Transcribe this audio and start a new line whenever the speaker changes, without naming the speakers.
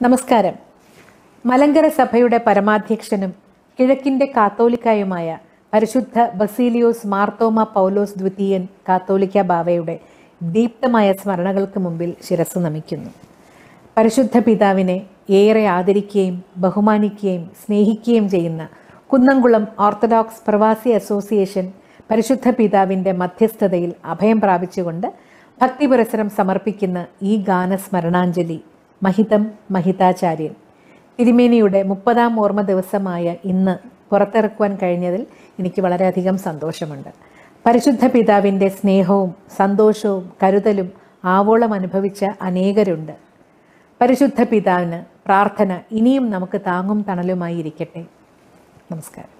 നമസ്കാരം. മലങ്കര സഭയുടെ പരമാധ്യക്ഷനും കിഴക്കിന്റെ കാത്തോലിക്കായുമായ പരിശുദ്ധ ബസീലിയോസ് മാർത്തോമ പൗലോസ് ദ്വിതീയൻ കാത്തോലിക്ക ബാവയുടെ ദീപ്തമായ സ്മരണകൾക്ക് മുമ്പിൽ ശിരസ് നമിക്കുന്നു. പരിശുദ്ധ പിതാവിനെ ഏറെ ആദരിക്കുകയും ബഹുമാനിക്കുകയും സ്നേഹിക്കുകയും ചെയ്യുന്ന കുന്നംകുളം ഓർത്തഡോക്സ് പ്രവാസി അസോസിയേഷൻ പരിശുദ്ധ പിതാവിന്റെ മധ്യസ്ഥതയിൽ അഭയം പ്രാപിച്ചുകൊണ്ട് ഭക്തിപുരസരം സമർപ്പിക്കുന്ന ഈ ഗാന സ്മരണാഞ്ജലി മഹിതം മഹിതാചാര്യൻ. തിരുമേനിയുടെ മുപ്പതാം ഓർമ്മ ദിവസമായ ഇന്ന് പുറത്തിറക്കുവാൻ കഴിഞ്ഞതിൽ എനിക്ക് വളരെയധികം സന്തോഷമുണ്ട്. പരിശുദ്ധ പിതാവിന്റെ സ്നേഹവും സന്തോഷവും കരുതലും ആവോളം അനുഭവിച്ച അനേകരുണ്ട്. പരിശുദ്ധ പിതാവിന് പ്രാർത്ഥന ഇനിയും നമുക്ക് താങ്ങും തണലുമായി ഇരിക്കട്ടെ നമസ്കാരം.